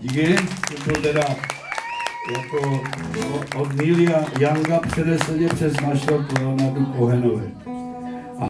Díky, to teda jako od Milia Younga přeneseně přes Mašla Leonardu Kohenové.